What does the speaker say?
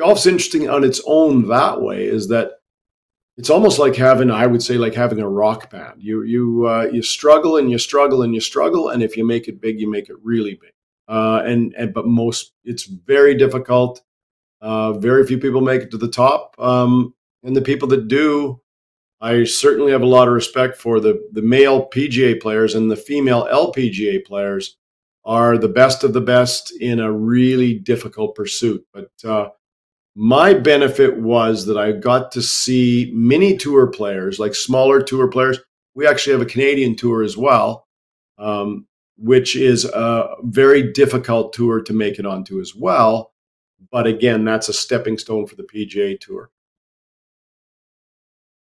golf's interesting on its own that way is that it's almost like having I would say like having a rock band. You you uh, you struggle and you struggle and you struggle, and if you make it big, you make it really big. Uh, and and but most it's very difficult. Uh, very few people make it to the top, um, and the people that do, I certainly have a lot of respect for the the male PGA players and the female LPGA players are the best of the best in a really difficult pursuit. But uh, my benefit was that I got to see mini tour players, like smaller tour players. We actually have a Canadian tour as well, um, which is a very difficult tour to make it onto as well. But again, that's a stepping stone for the PGA Tour.